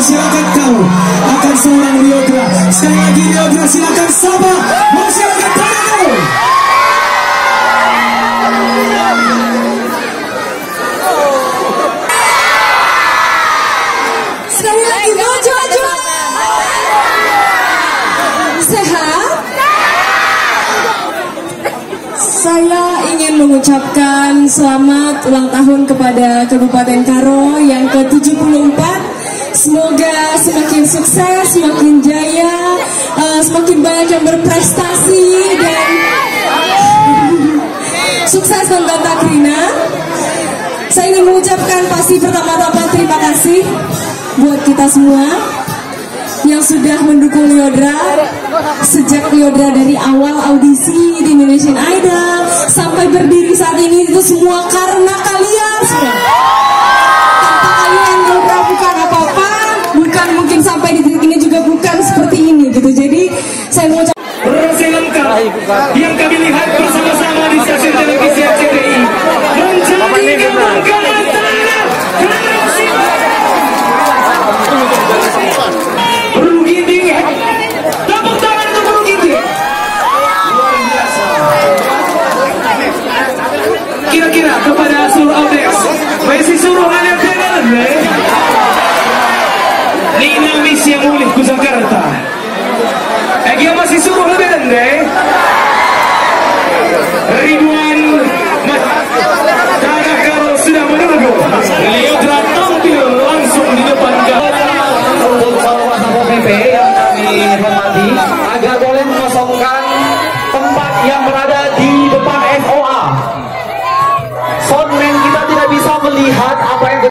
silakan kau akan seorang Liodra. Sekali lagi Liodra silakan sapa. Silakan kau. Sekali lagi maju maju. Sehat? Saya ingin mengucapkan selamat ulang tahun kepada Kabupaten Karo yang ke-74. Semoga semakin sukses, semakin jaya, uh, semakin banyak yang berprestasi dan sukses membantah Krina. Saya ingin mengucapkan pasti pertama-tama terima kasih buat kita semua yang sudah mendukung Liodra sejak Liodra dari awal audisi di Indonesian Idol sampai berdiri saat ini itu semua karena kalian gitu. Jadi saya mau Rose lengkap yang kami dihormati iya, iya, iya. agar boleh mengosongkan tempat yang berada di depan FOA. Soundman kita tidak bisa melihat apa yang